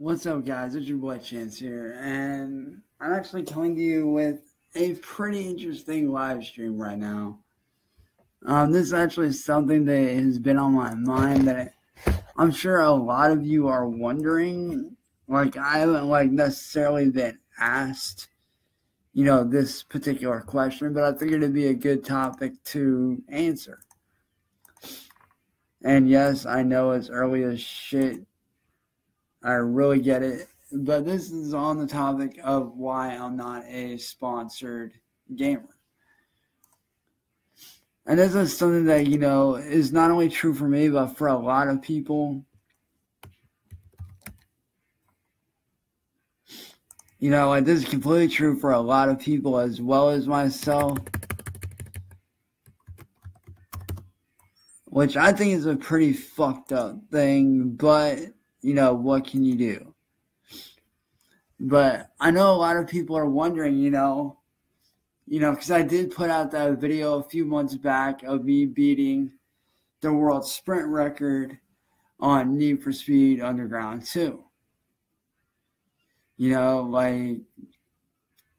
What's up, guys? It's your boy Chance here, and I'm actually coming to you with a pretty interesting live stream right now. Um, this is actually something that has been on my mind that I'm sure a lot of you are wondering. Like, I haven't like necessarily been asked, you know, this particular question, but I figured it'd be a good topic to answer. And yes, I know it's early as shit I really get it. But this is on the topic of why I'm not a sponsored gamer. And this is something that, you know, is not only true for me, but for a lot of people. You know, like this is completely true for a lot of people as well as myself. Which I think is a pretty fucked up thing, but you know, what can you do? But I know a lot of people are wondering, you know, you know, because I did put out that video a few months back of me beating the world sprint record on Need for Speed Underground 2. You know, like,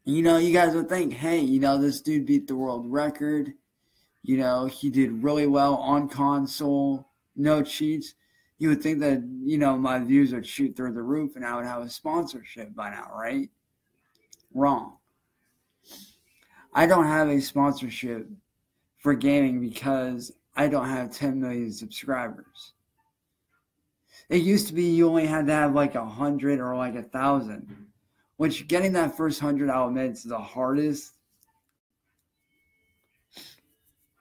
you know, you guys would think, hey, you know, this dude beat the world record. You know, he did really well on console, no cheats you would think that you know my views would shoot through the roof and I would have a sponsorship by now, right? Wrong. I don't have a sponsorship for gaming because I don't have 10 million subscribers. It used to be you only had to have like a hundred or like a thousand, which getting that first hundred, I'll admit, is the hardest.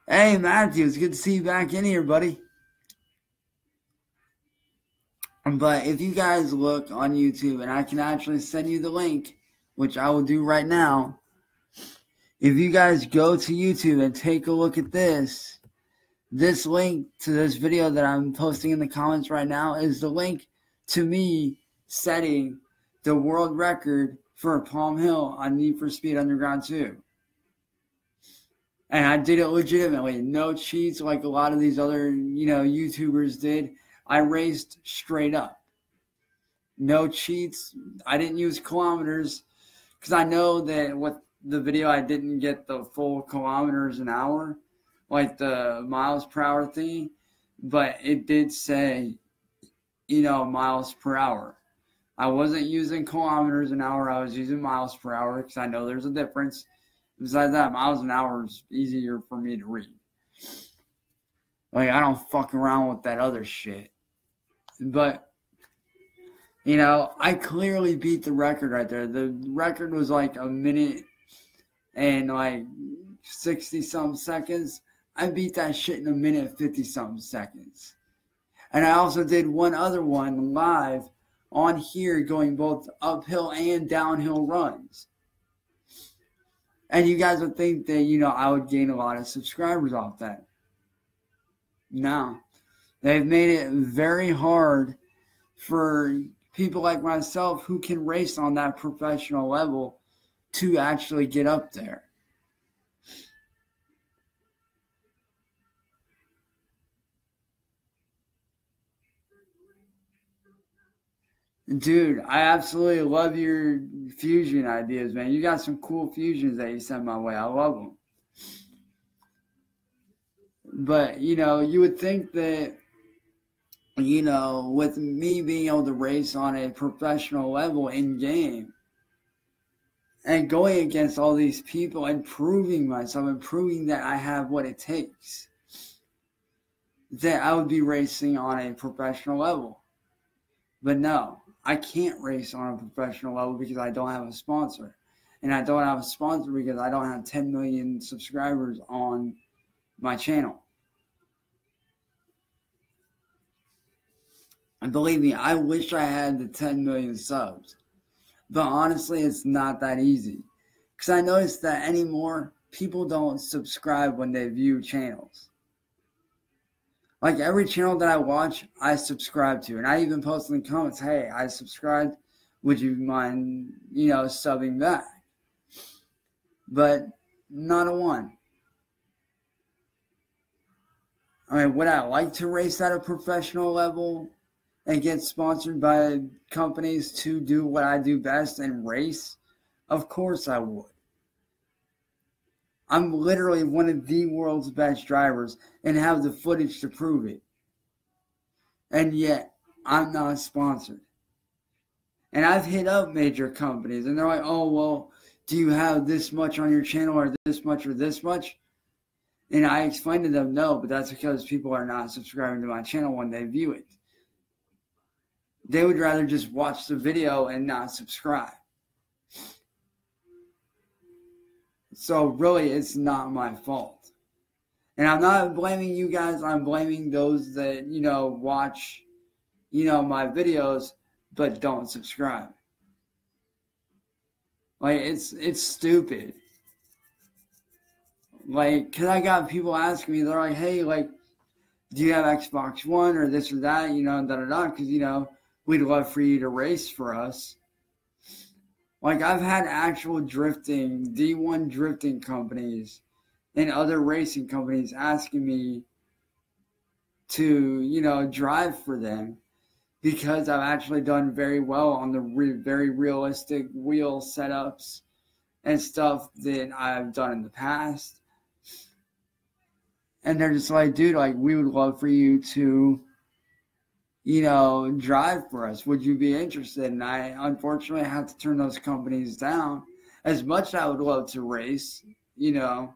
Hey, Matthew, it's good to see you back in here, buddy. But if you guys look on YouTube, and I can actually send you the link, which I will do right now. If you guys go to YouTube and take a look at this, this link to this video that I'm posting in the comments right now is the link to me setting the world record for Palm Hill on Need for Speed Underground 2. And I did it legitimately, no cheats like a lot of these other, you know, YouTubers did. I raced straight up. No cheats. I didn't use kilometers because I know that with the video I didn't get the full kilometers an hour, like the miles per hour thing, but it did say, you know, miles per hour. I wasn't using kilometers an hour. I was using miles per hour because I know there's a difference. Besides that, miles an hour is easier for me to read. Like I don't fuck around with that other shit. But you know, I clearly beat the record right there. The record was like a minute and like 60 some seconds. I beat that shit in a minute 50 some seconds. And I also did one other one live on here going both uphill and downhill runs. And you guys would think that, you know, I would gain a lot of subscribers off that. No. They've made it very hard for people like myself who can race on that professional level to actually get up there. Dude, I absolutely love your fusion ideas, man. You got some cool fusions that you sent my way. I love them. But, you know, you would think that you know, with me being able to race on a professional level in game and going against all these people and proving myself and proving that I have what it takes, that I would be racing on a professional level. But no, I can't race on a professional level because I don't have a sponsor. And I don't have a sponsor because I don't have 10 million subscribers on my channel. And believe me, I wish I had the 10 million subs. But honestly, it's not that easy. Because I noticed that anymore, people don't subscribe when they view channels. Like every channel that I watch, I subscribe to. And I even post in the comments, hey, I subscribed. Would you mind, you know, subbing back? But not a one. I mean, would I like to race at a professional level? And get sponsored by companies to do what I do best and race? Of course I would. I'm literally one of the world's best drivers and have the footage to prove it. And yet, I'm not sponsored. And I've hit up major companies and they're like, oh, well, do you have this much on your channel or this much or this much? And I explained to them, no, but that's because people are not subscribing to my channel when they view it. They would rather just watch the video and not subscribe. So really, it's not my fault. And I'm not blaming you guys. I'm blaming those that, you know, watch, you know, my videos, but don't subscribe. Like, it's, it's stupid. Like, cause I got people asking me, they're like, hey, like, do you have Xbox One or this or that, you know, da da da, because, you know, we'd love for you to race for us. Like I've had actual drifting, D1 drifting companies and other racing companies asking me to, you know, drive for them because I've actually done very well on the re- very realistic wheel setups and stuff that I've done in the past. And they're just like, dude, like we would love for you to you know, drive for us. Would you be interested? And I unfortunately have to turn those companies down. As much as I would love to race, you know,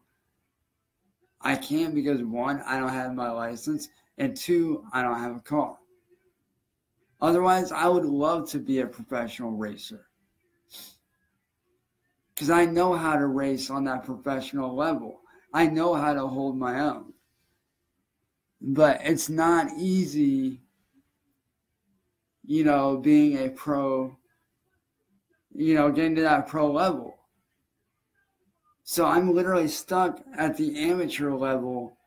I can't because one, I don't have my license, and two, I don't have a car. Otherwise, I would love to be a professional racer. Because I know how to race on that professional level. I know how to hold my own. But it's not easy you know, being a pro, you know, getting to that pro level. So I'm literally stuck at the amateur level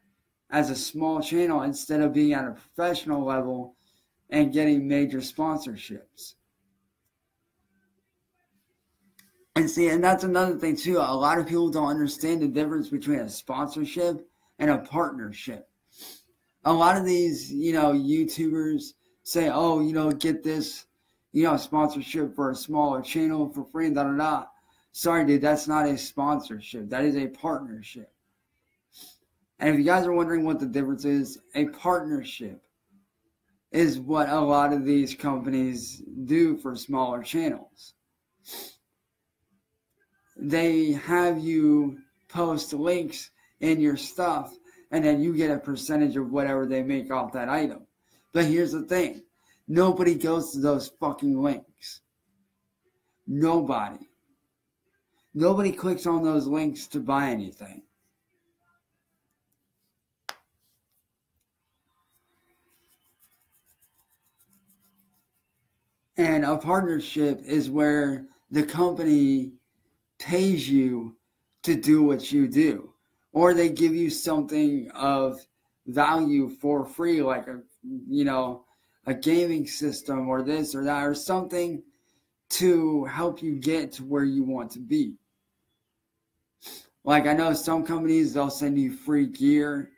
as a small channel instead of being at a professional level and getting major sponsorships. And see, and that's another thing too. A lot of people don't understand the difference between a sponsorship and a partnership. A lot of these, you know, YouTubers say, oh, you know, get this, you know, sponsorship for a smaller channel for free, da da da. Sorry, dude, that's not a sponsorship. That is a partnership. And if you guys are wondering what the difference is, a partnership is what a lot of these companies do for smaller channels. They have you post links in your stuff, and then you get a percentage of whatever they make off that item. But here's the thing nobody goes to those fucking links. Nobody. Nobody clicks on those links to buy anything. And a partnership is where the company pays you to do what you do, or they give you something of value for free, like a you know, a gaming system or this or that or something to help you get to where you want to be. Like I know some companies they'll send you free gear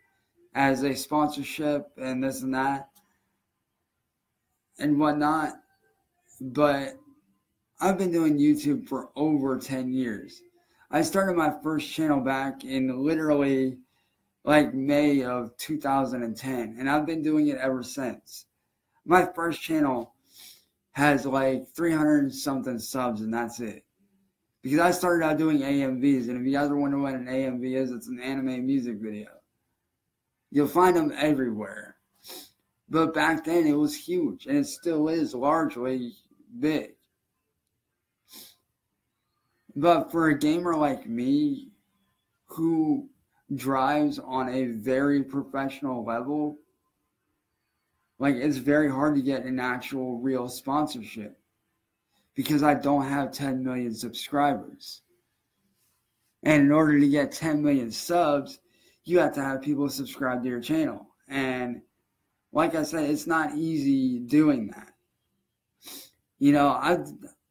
as a sponsorship and this and that and whatnot. But I've been doing YouTube for over 10 years. I started my first channel back in literally like May of 2010, and I've been doing it ever since. My first channel has like 300 something subs, and that's it. Because I started out doing AMVs, and if you guys are wondering what an AMV is, it's an anime music video. You'll find them everywhere. But back then it was huge, and it still is largely big. But for a gamer like me, who drives on a very professional level, like it's very hard to get an actual real sponsorship because I don't have 10 million subscribers. And in order to get 10 million subs, you have to have people subscribe to your channel. And like I said, it's not easy doing that. You know, I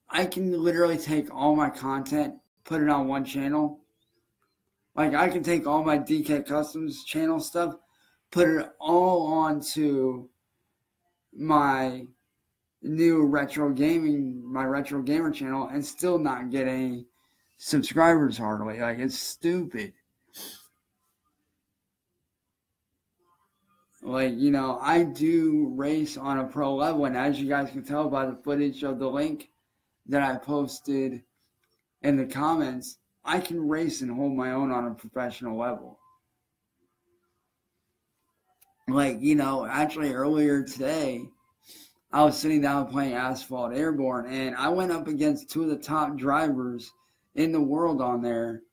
I can literally take all my content, put it on one channel, like I can take all my DK Customs channel stuff, put it all onto my new retro gaming, my retro gamer channel, and still not get any subscribers hardly. Like it's stupid. Like, you know, I do race on a pro level, and as you guys can tell by the footage of the link that I posted in the comments, I can race and hold my own on a professional level. Like, you know, actually earlier today, I was sitting down playing Asphalt Airborne, and I went up against two of the top drivers in the world on there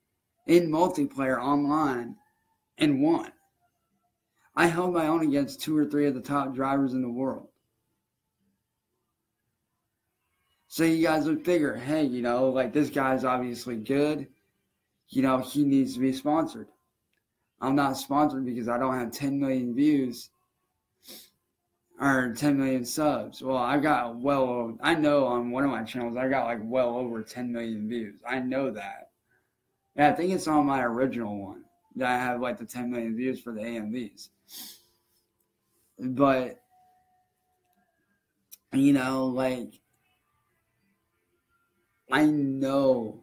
in multiplayer online and won. I held my own against two or three of the top drivers in the world. So you guys would figure, hey, you know, like this guy's obviously good. You know, he needs to be sponsored. I'm not sponsored because I don't have 10 million views or 10 million subs. Well, I got well, I know on one of my channels, I got like well over 10 million views. I know that. Yeah, I think it's on my original one that I have like the 10 million views for the AMVs. But, you know, like, I know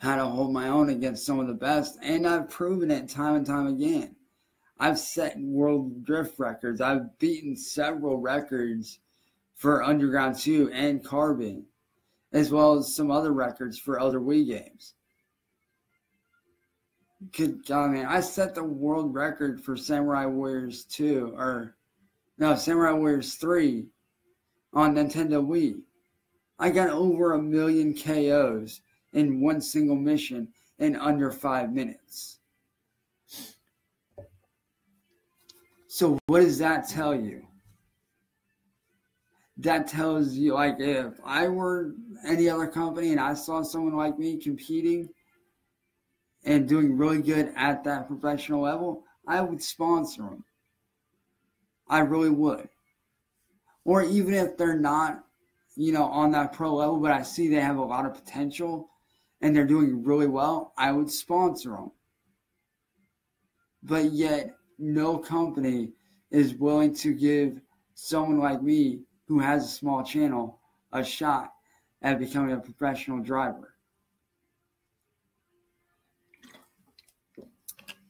how to hold my own against some of the best, and I've proven it time and time again. I've set world drift records. I've beaten several records for Underground 2 and Carbon, as well as some other records for other Wii games. Good God, man. I set the world record for Samurai Warriors 2, or no, Samurai Warriors 3 on Nintendo Wii. I got over a million KOs in one single mission in under five minutes. So, what does that tell you? That tells you, like, if I were any other company and I saw someone like me competing and doing really good at that professional level, I would sponsor them. I really would. Or even if they're not, you know, on that pro level, but I see they have a lot of potential and they're doing really well, I would sponsor them. But yet, no company is willing to give someone like me who has a small channel a shot at becoming a professional driver.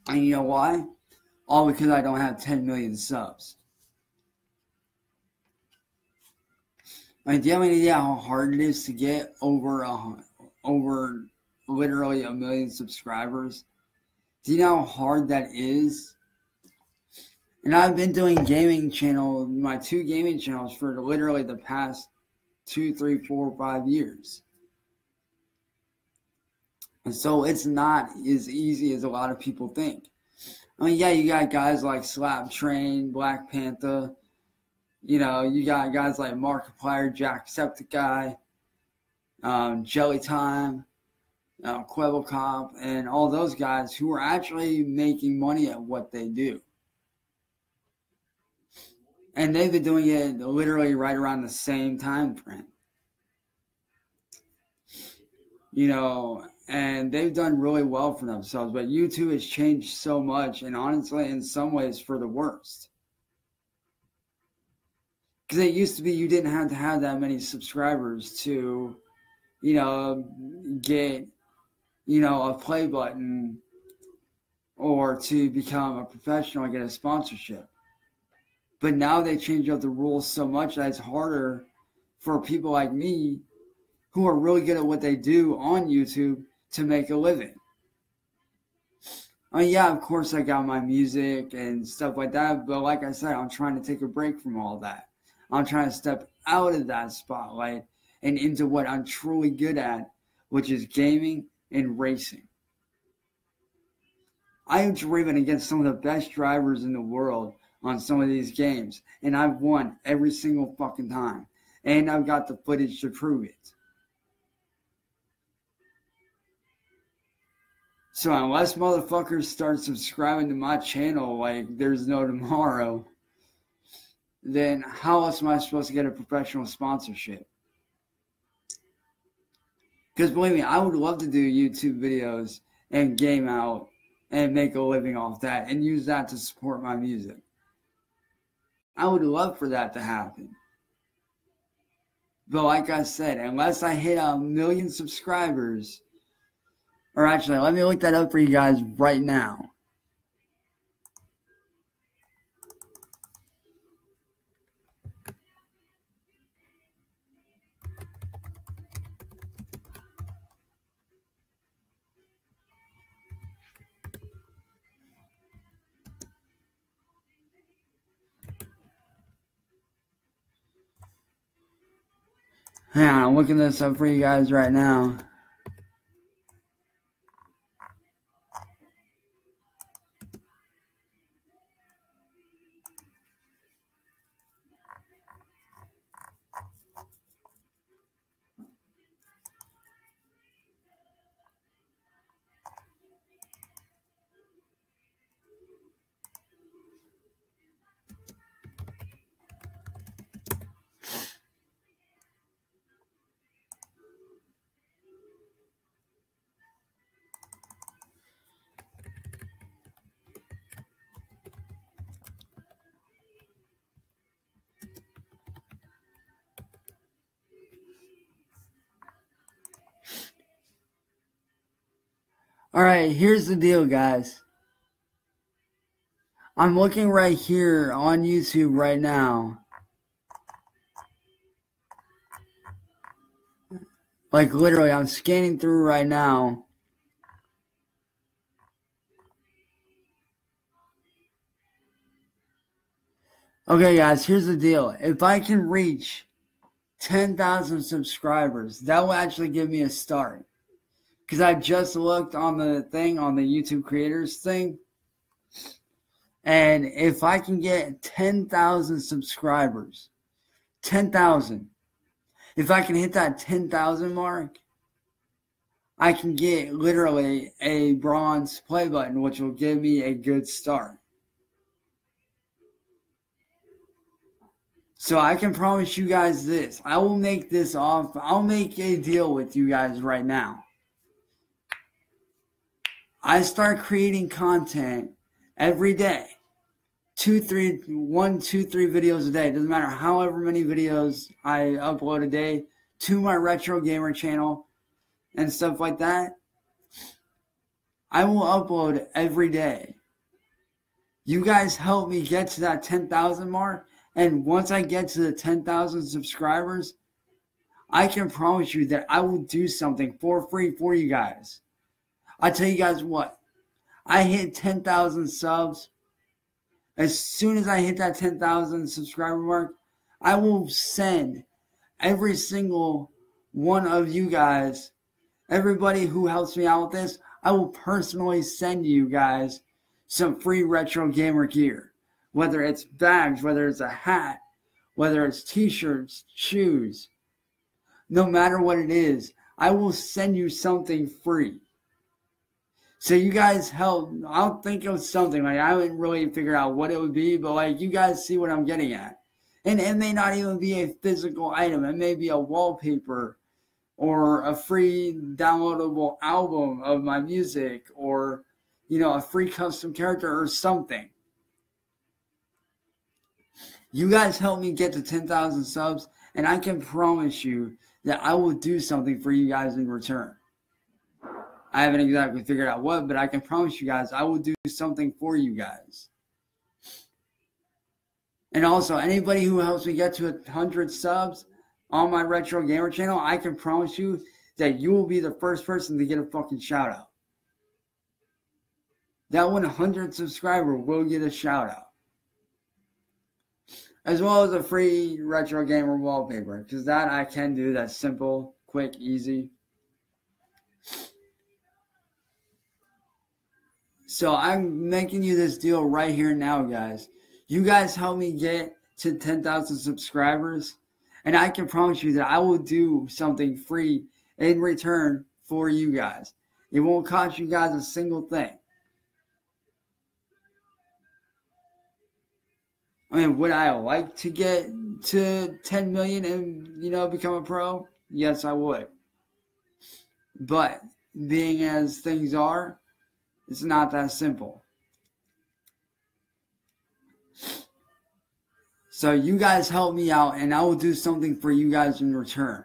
And you know why? All because I don't have 10 million subs. I do you have any idea how hard it is to get over a, over literally a million subscribers? Do you know how hard that is? And I've been doing gaming channel, my two gaming channels for literally the past two, three, four, five years. And so it's not as easy as a lot of people think. I mean, yeah, you got guys like Slap Train, Black Panther. You know, you got guys like Markiplier, Jacksepticeye, um, Jelly Time, uh, Cop, and all those guys who are actually making money at what they do and they've been doing it literally right around the same time frame. You know, and they've done really well for themselves. But YouTube has changed so much, and honestly, in some ways, for the worst. Because it used to be you didn't have to have that many subscribers to, you know, get, you know, a play button or to become a professional and get a sponsorship. But now they change up the rules so much that it's harder for people like me who are really good at what they do on YouTube to make a living. I mean, yeah, of course, I got my music and stuff like that, but like I said, I'm trying to take a break from all that. I'm trying to step out of that spotlight and into what I'm truly good at, which is gaming and racing. I have driven against some of the best drivers in the world on some of these games, and I've won every single fucking time. And I've got the footage to prove it. So unless motherfuckers start subscribing to my channel like there's no tomorrow, then how else am I supposed to get a professional sponsorship? Because believe me, I would love to do YouTube videos and game out and make a living off that and use that to support my music. I would love for that to happen. But like I said, unless I hit a million subscribers, or actually, let me look that up for you guys right now. Yeah, I'm looking this up for you guys right now. All right, here's the deal, guys. I'm looking right here on YouTube right now. Like literally, I'm scanning through right now. Okay, guys, here's the deal. If I can reach 10,000 subscribers, that will actually give me a start because I just looked on the thing on the YouTube creators thing. And if I can get 10,000 subscribers, 10,000, if I can hit that 10,000 mark, I can get literally a bronze play button, which will give me a good start. So I can promise you guys this. I will make this off. I'll make a deal with you guys right now. I start creating content every day. Two, three, one, two, three videos a day. Doesn't matter however many videos I upload a day to my retro gamer channel and stuff like that. I will upload every day. You guys help me get to that 10,000 mark. And once I get to the 10,000 subscribers, I can promise you that I will do something for free for you guys. I tell you guys what, I hit 10,000 subs. As soon as I hit that 10,000 subscriber mark, I will send every single one of you guys, everybody who helps me out with this, I will personally send you guys some free retro gamer gear. Whether it's bags, whether it's a hat, whether it's t shirts, shoes, no matter what it is, I will send you something free. So you guys help. I'll think of something like I haven't really figured out what it would be, but like you guys see what I'm getting at. And it may not even be a physical item. It may be a wallpaper or a free downloadable album of my music or you know a free custom character or something. You guys help me get to 10,000 subs and I can promise you that I will do something for you guys in return. I haven't exactly figured out what, but I can promise you guys I will do something for you guys. And also, anybody who helps me get to a 100 subs on my Retro Gamer channel, I can promise you that you will be the first person to get a fucking shout out. That 100 subscriber will get a shout out. As well as a free Retro Gamer wallpaper, because that I can do. That's simple, quick, easy. So I'm making you this deal right here now, guys. You guys help me get to 10,000 subscribers, and I can promise you that I will do something free in return for you guys. It won't cost you guys a single thing. I mean, would I like to get to 10 million and, you know, become a pro? Yes, I would. But being as things are, it's not that simple. So you guys help me out and I will do something for you guys in return.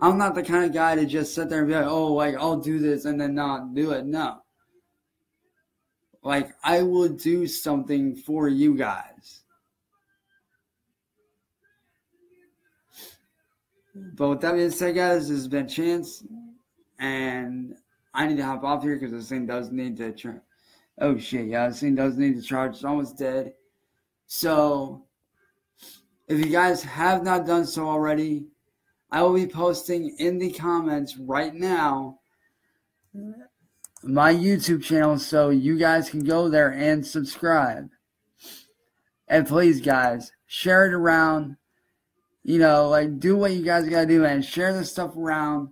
I'm not the kind of guy to just sit there and be like, oh, like I'll do this and then not do it. No. Like I will do something for you guys. But with that being said, guys, this has been Chance, and I need to hop off here because this thing does need to. Tra- oh shit, yeah, this thing does need to charge. It's almost dead. So, if you guys have not done so already, I will be posting in the comments right now my YouTube channel so you guys can go there and subscribe. And please, guys, share it around. You know, like do what you guys gotta do, and share this stuff around.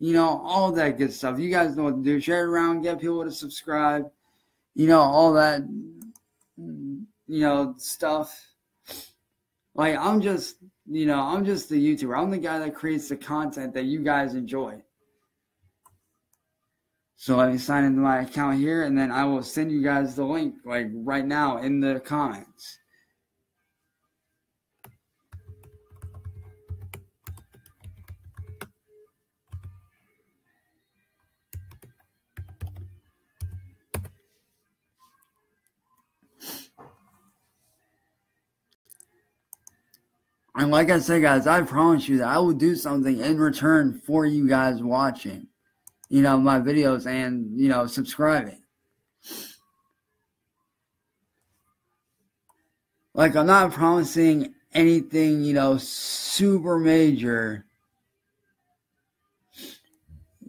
You know, all that good stuff. You guys know what to do. Share it around, get people to subscribe. You know, all that, you know, stuff. Like, I'm just, you know, I'm just the YouTuber. I'm the guy that creates the content that you guys enjoy. So me sign into my account here and then I will send you guys the link like right now in the comments. And like I said, guys, I promise you that I will do something in return for you guys watching, you know, my videos and, you know, subscribing. Like, I'm not promising anything, you know, super major.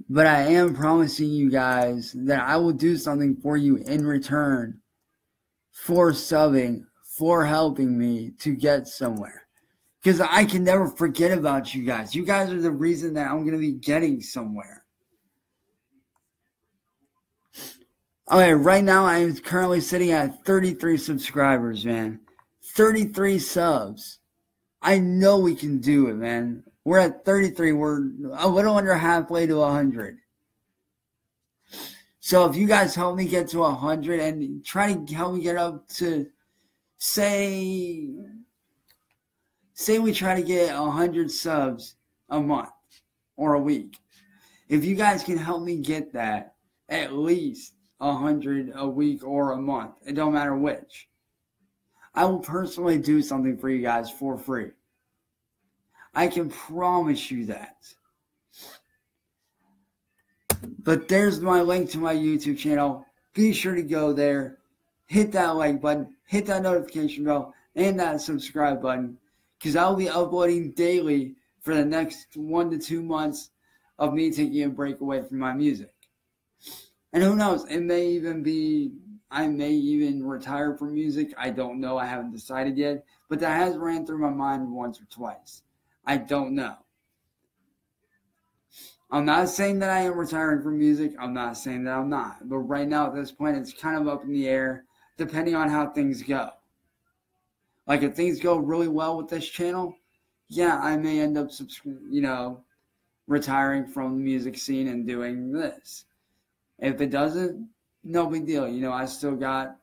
But I am promising you guys that I will do something for you in return for subbing, for helping me to get somewhere because I can never forget about you guys. You guys are the reason that I'm going to be getting somewhere. Okay, right now I am currently sitting at 33 subscribers, man. 33 subs. I know we can do it, man. We're at 33. We're a little under halfway to 100. So if you guys help me get to 100 and try to help me get up to, say, say we try to get 100 subs a month or a week. If you guys can help me get that, at least 100 a week or a month, it don't matter which. I will personally do something for you guys for free. I can promise you that. But there's my link to my YouTube channel. Be sure to go there, hit that like button, hit that notification bell, and that subscribe button because I'll be uploading daily for the next one to two months of me taking a break away from my music. And who knows, it may even be, I may even retire from music. I don't know. I haven't decided yet. But that has ran through my mind once or twice. I don't know. I'm not saying that I am retiring from music. I'm not saying that I'm not. But right now, at this point, it's kind of up in the air, depending on how things go. Like if things go really well with this channel, yeah, I may end up, you know, retiring from the music scene and doing this. If it doesn't, no big deal. You know, I still got,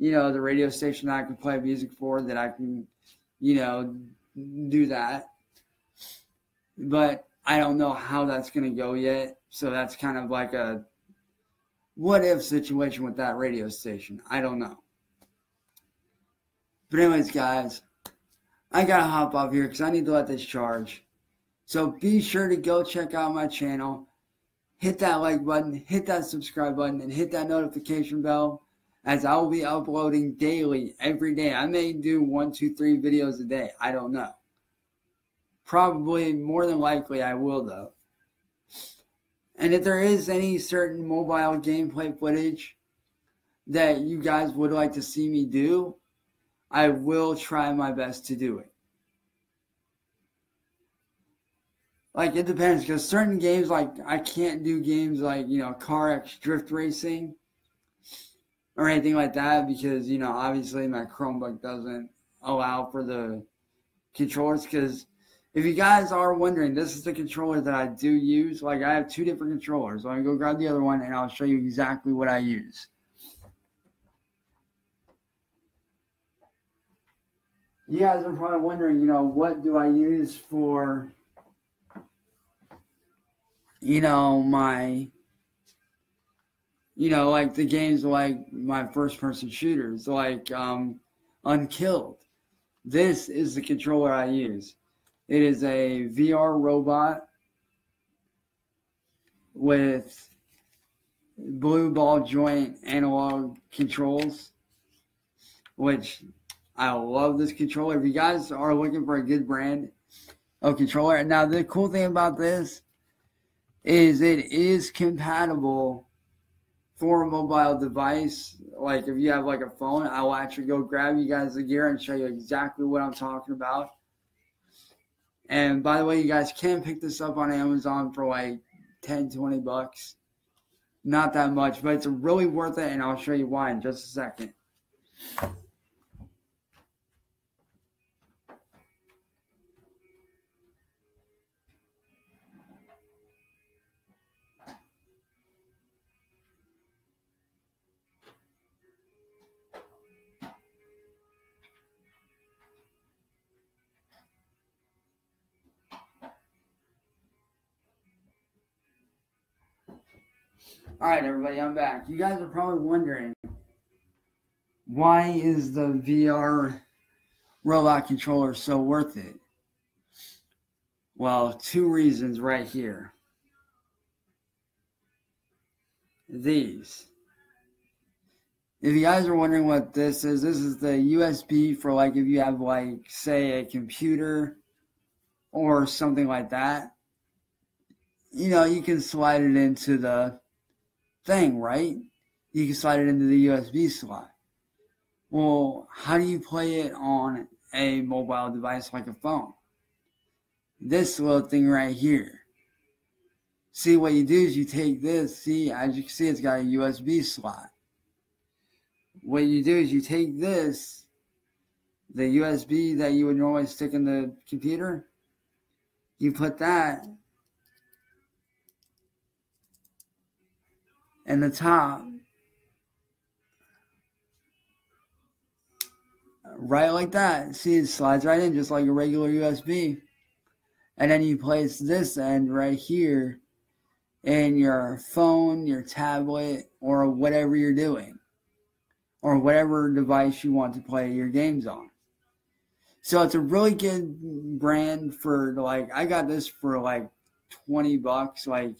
you know, the radio station I can play music for that I can, you know, do that. But I don't know how that's going to go yet. So that's kind of like a what if situation with that radio station. I don't know. But anyways, guys, I gotta hop off here because I need to let this charge. So be sure to go check out my channel. Hit that like button, hit that subscribe button, and hit that notification bell as I will be uploading daily every day. I may do one, two, three videos a day. I don't know. Probably more than likely I will though. And if there is any certain mobile gameplay footage that you guys would like to see me do, I will try my best to do it. Like it depends because certain games, like I can't do games like you know CarX Drift Racing or anything like that because you know obviously my Chromebook doesn't allow for the controllers. Because if you guys are wondering, this is the controller that I do use. Like I have two different controllers. So I'm gonna go grab the other one and I'll show you exactly what I use. You guys are probably wondering, you know, what do I use for, you know, my, you know, like the games like my first person shooters, like um, Unkilled. This is the controller I use. It is a VR robot with blue ball joint analog controls, which I love this controller. If you guys are looking for a good brand of controller, now the cool thing about this is it is compatible for a mobile device. Like if you have like a phone, I will actually go grab you guys the gear and show you exactly what I'm talking about. And by the way, you guys can pick this up on Amazon for like 10, 20 bucks. Not that much, but it's really worth it, and I'll show you why in just a second. All right, everybody, I'm back. You guys are probably wondering why is the VR robot controller so worth it? Well, two reasons right here. These. If you guys are wondering what this is, this is the USB for like if you have like say a computer or something like that. You know, you can slide it into the thing, right? You can slide it into the USB slot. Well, how do you play it on a mobile device like a phone? This little thing right here. See, what you do is you take this, see, as you can see, it's got a USB slot. What you do is you take this, the USB that you would normally stick in the computer, you put that and the top right like that. See, it slides right in just like a regular USB. And then you place this end right here in your phone, your tablet, or whatever you're doing, or whatever device you want to play your games on. So it's a really good brand for like I got this for like 20 bucks like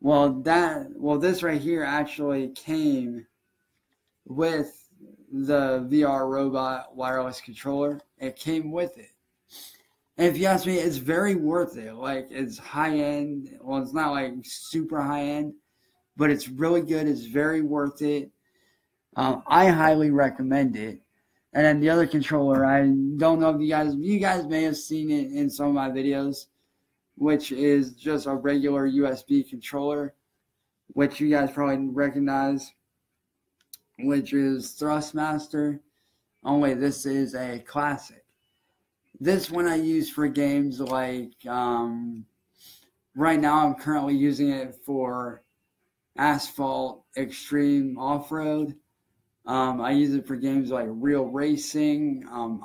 well, that well, this right here actually came with the VR robot wireless controller. It came with it. And if you ask me, it's very worth it. Like it's high end. Well, it's not like super high end, but it's really good. It's very worth it. Um, I highly recommend it. And then the other controller, I don't know if you guys, you guys may have seen it in some of my videos which is just a regular USB controller, which you guys probably recognize, which is Thrustmaster. Only this is a classic. This one I use for games like um, right now I'm currently using it for asphalt Xtreme off road. Um, I use it for games like Real Racing, um,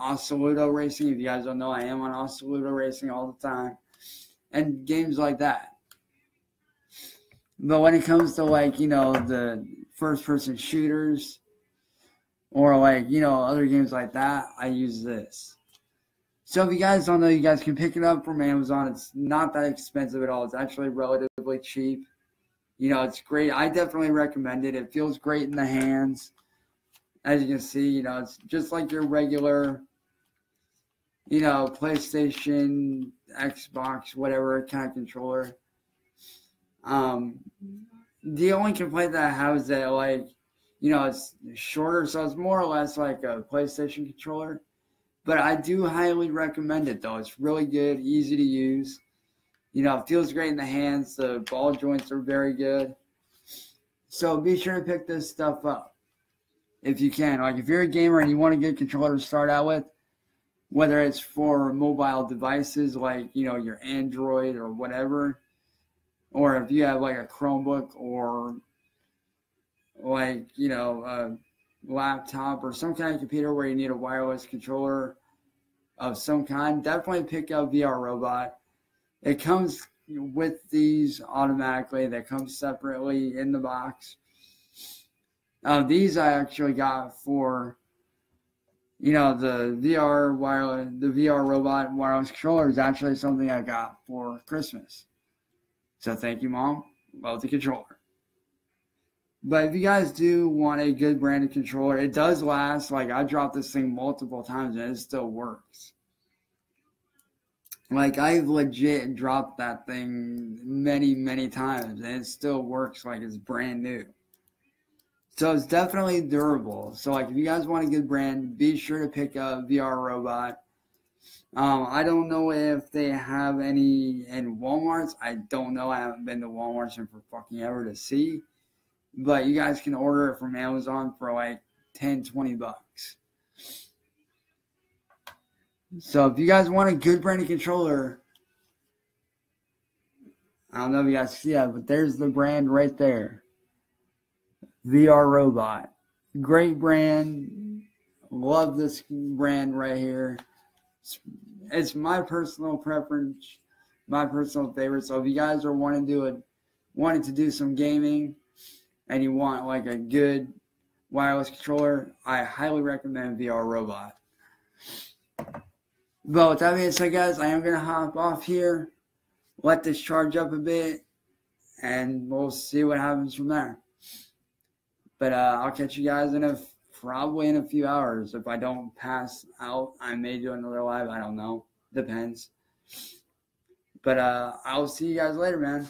Racing. If you guys don't know, I am on Assoluto Racing all the time and games like that. But when it comes to like, you know, the first person shooters or like, you know, other games like that, I use this. So if you guys don't know, you guys can pick it up from Amazon. It's not that expensive at all. It's actually relatively cheap. You know, it's great. I definitely recommend it. It feels great in the hands. As you can see, you know, it's just like your regular, you know, PlayStation Xbox, whatever kind of controller. Um, the only complaint that I have is that like, you know, it's shorter, so it's more or less like a PlayStation controller. But I do highly recommend it though. It's really good, easy to use. You know, it feels great in the hands. The ball joints are very good. So be sure to pick this stuff up if you can. Like if you're a gamer and you want a good controller to start out with, whether it's for mobile devices like you know your android or whatever or if you have like a chromebook or like you know a laptop or some kind of computer where you need a wireless controller of some kind, definitely pick up VR Robot. It comes with these automatically. They come separately in the box. Uh, these I actually got for, you know, the VR wireless, the VR robot wireless controller is actually something I got for Christmas. So thank you, mom. Love the controller. But if you guys do want a good branded controller, it does last. Like I dropped this thing multiple times and it still works. Like I've legit dropped that thing many, many times and it still works like it's brand new. So it's definitely durable. So like if you guys want a good brand, be sure to pick up VR Robot. Um, I don't know if they have any in Walmart's. I don't know. I haven't been to Walmart's in for fucking ever to see but you guys can order it from Amazon for like 10, 20 bucks. So if you guys want a good branded controller, I don't know if you guys see that, but there's the brand right there. VR Robot. Great brand. Love this brand right here. It's, it's my personal preference, my personal favorite. So if you guys are wanting to do it, wanting to do some gaming, and you want like a good wireless controller, I highly recommend VR Robot. But with that being said, guys, I am to hop off here, let this charge up a bit, and we'll see what happens from there. But uh, I'll catch you guys in a probably in a few hours. If I don't pass out, I may do another live. I don't know. Depends. But uh, I'll see you guys later, man.